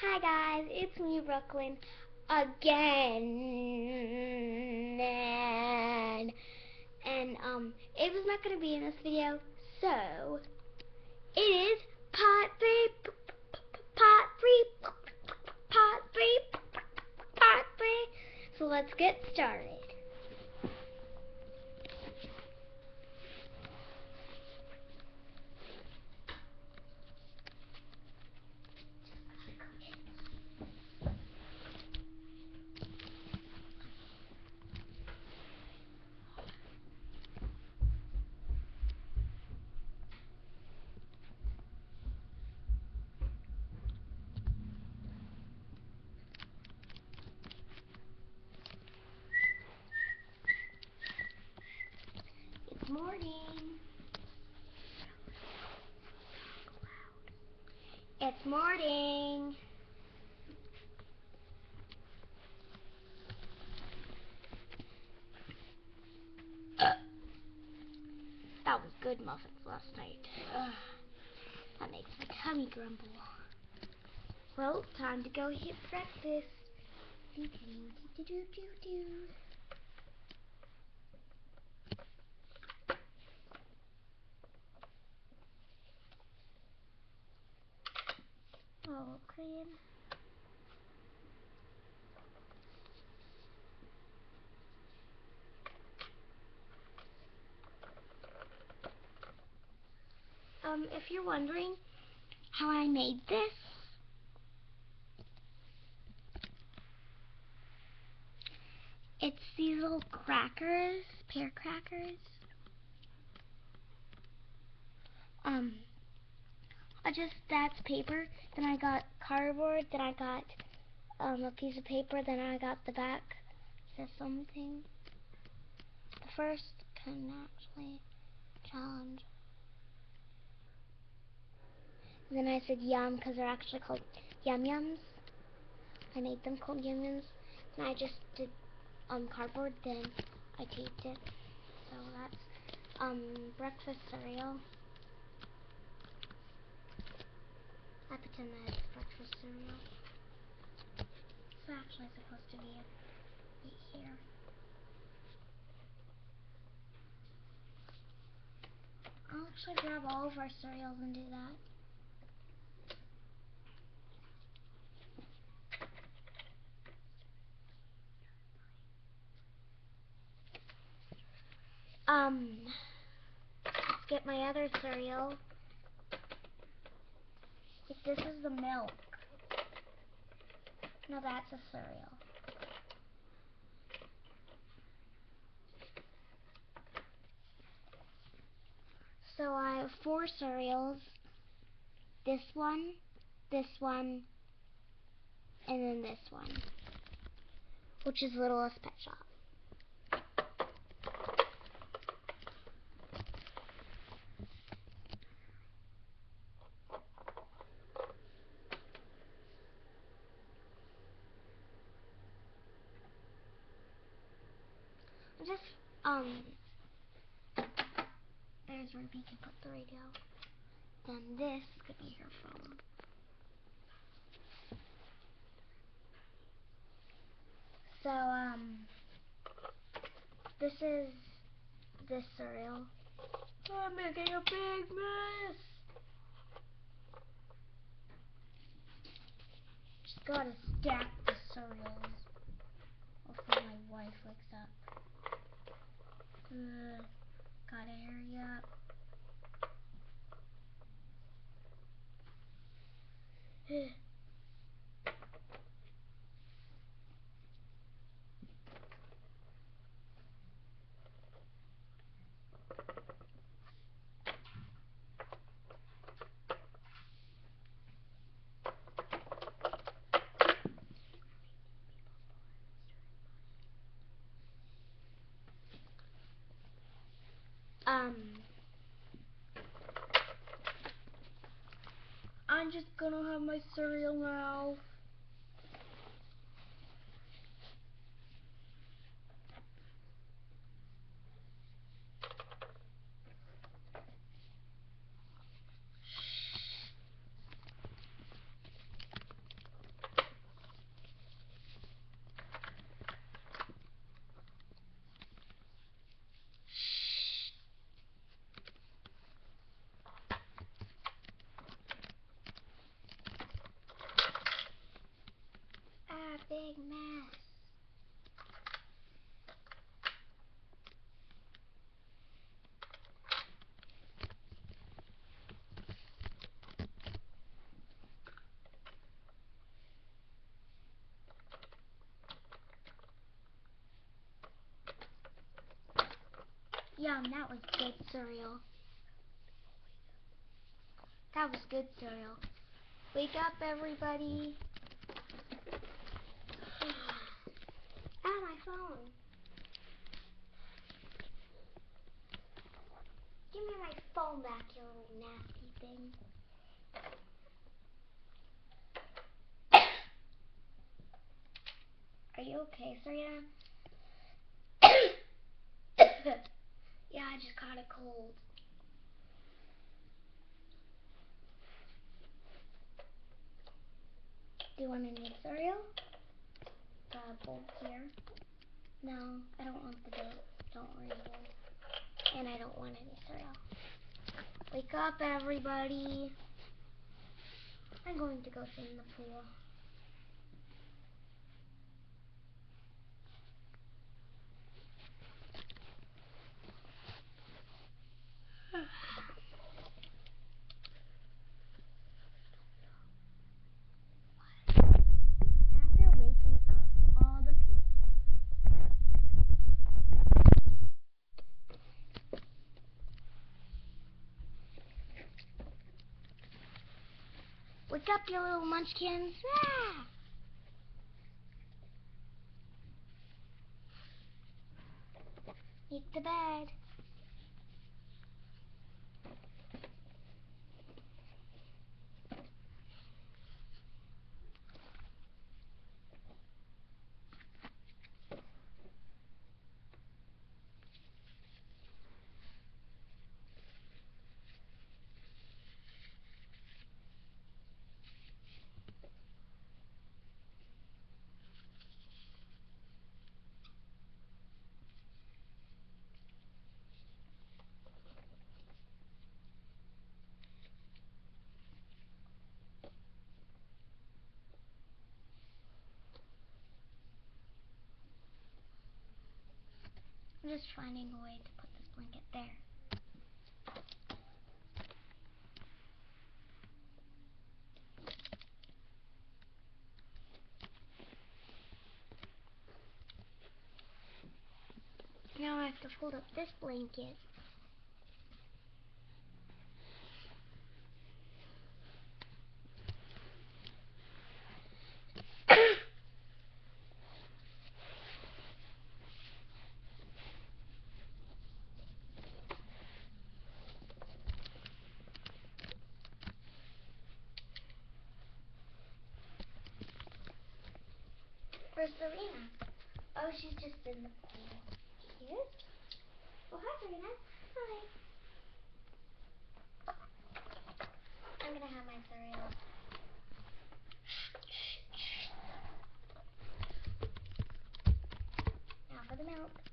Hi guys, it's me Brooklyn again. And, and um it was not gonna be in this video, so it is part three part three part three part three. So let's get started. It's morning. It's morning. Uh. That was good muffins last night. Ugh, that makes my tummy grumble. Well, time to go hit breakfast. Do do do do do do. Cream. Um, if you're wondering how I made this, it's these little crackers, pear crackers. Um, I just, that's paper. Then I got cardboard. Then I got um, a piece of paper. Then I got the back. Says something. The first can actually challenge. And then I said yum because they're actually called yum yums. I made them called yum yums. And I just did um cardboard. Then I taped it. So that's um breakfast cereal. I pretend that it's breakfast cereal. It's actually supposed to be here. I'll actually grab all of our cereals and do that. Um, get my other cereal. If this is the milk. No, that's a cereal. So I have four cereals. This one, this one, and then this one. Which is Littlest Pet Shop. Just, um, there's where we can put the radio. Then this could be her phone. So, um, this is this cereal. I'm making a big mess. Just gotta stack the cereals before my wife wakes up. Ugh, gotta hurry up. Um, I'm just gonna have my cereal now. Big mess. Yum, that was good cereal. That was good cereal. Wake up, everybody. Ah, my phone. Give me my phone back, you little nasty thing. Are you okay, Serena? yeah, I just caught a cold. Do you want any cereal? The bowl here. No, I don't want the bowl. Don't worry. And I don't want any cereal. Wake up, everybody. I'm going to go swim in the pool. After waking up all the people. Wake up, you little munchkins. Ah! Make the bed. I'm just finding a way to put this blanket there. Now I have to fold up this blanket. Where's Serena? Oh, she's just in the pool. Is? Oh, hi, Serena. Hi. I'm gonna have my cereal. Now for the milk.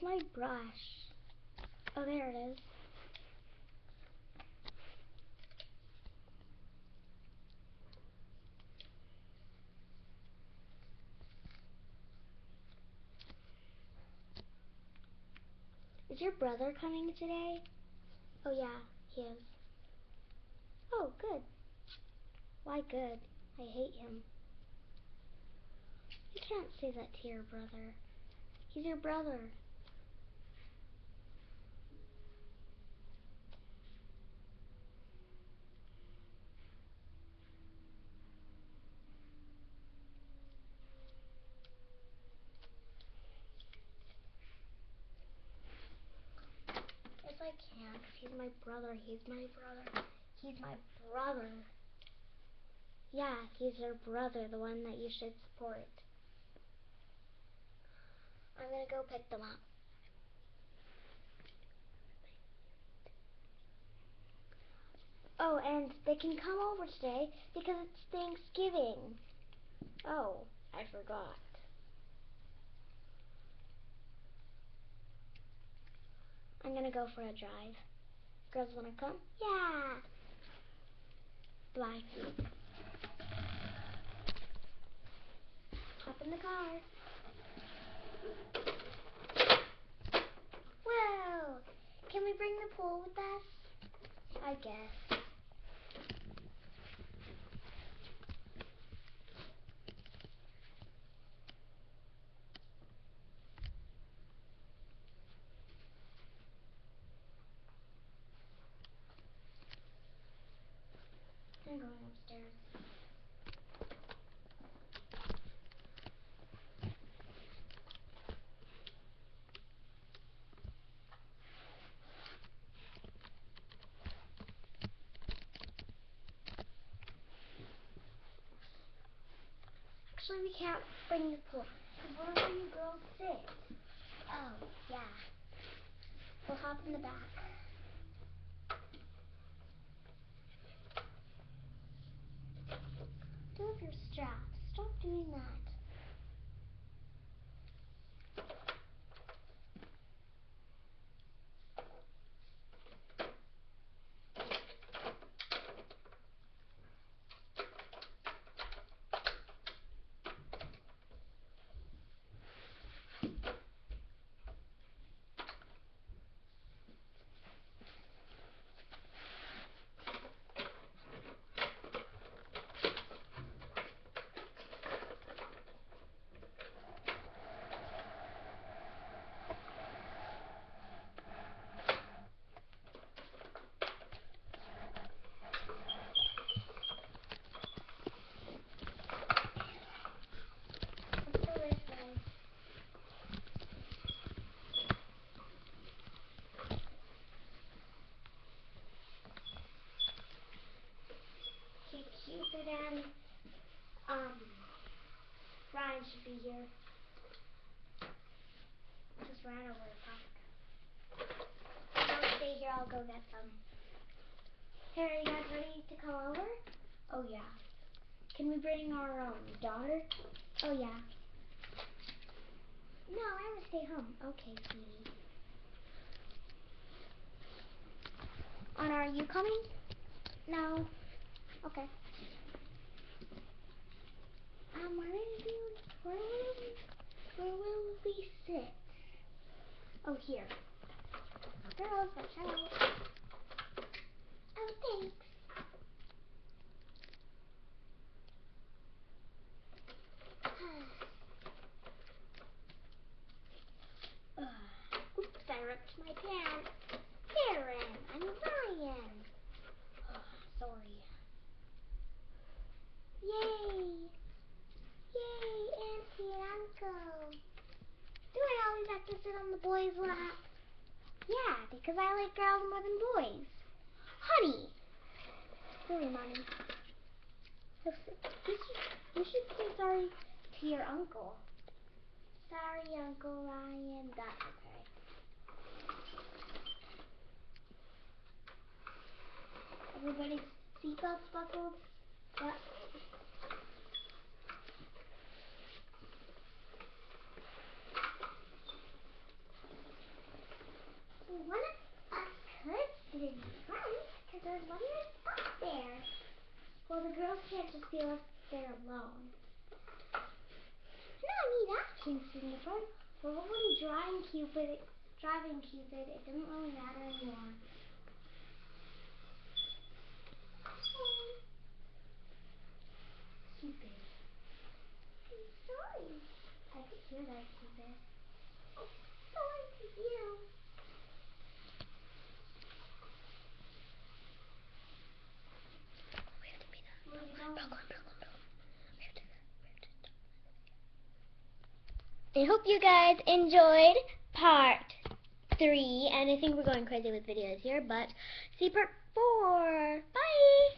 Where's my brush? Oh, there it is. Is your brother coming today? Oh, yeah, he is. Oh, good. Why good? I hate him. You can't say that to your brother. He's your brother. Yes, I can, 'cause he's my brother. He's my brother. He's my brother. Yeah, he's your brother, the one that you should support. I'm gonna go pick them up. Oh, and they can come over today because it's Thanksgiving. Oh, I forgot. I'm gonna go for a drive. Girls wanna come? Yeah. Bye. Hop in the car. Whoa! Can we bring the pool with us? I guess. I'm going upstairs. Actually, we can't bring the pool. Because where will you girls sit? Oh, yeah. We'll hop in the back. Do your straps. Stop doing that. Let's go this way. Okay, Cupid and um Ryan should be here. Just ran over the park. I'll stay here, I'll go get them. Hey, are you guys ready to come over? Oh yeah. Can we bring our um, daughter? Oh yeah. No, I want to stay home. Okay, sweetie. Anna, are you coming? No. Okay. Um, did you, where will we, where will we sit? Oh, here. Girls, watch out. Oh, thanks. Ugh. Oops, I ripped my pants. Karen, I'm Ryan. Sorry. Yay! Yay, Auntie and Uncle. Do I always have to sit on the boys' lap? Yeah, because I like girls more than boys. Honey! Sorry, Mommy. You should, you should say sorry to your uncle. Sorry, Uncle Ryan. That's okay. Everybody's seatbelts buckled? Yep. One of us could sit in front because there's one more spot there. Well, the girls be left there alone. No, I mean, I can sit in the. But we're driving Cupid, driving Cupid, it doesn't really matter anymore. Cupid. I'm sorry. I could hear that, Cupid. I'm sorry to you. I hope you guys enjoyed part three, and I think we're going crazy with videos here, but see part four. Bye!